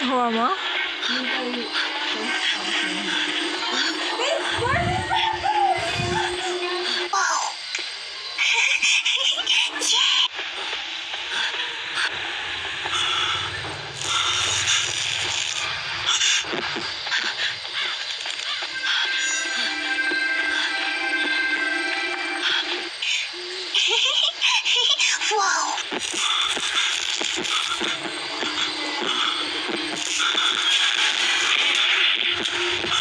怎么？你给，Oh!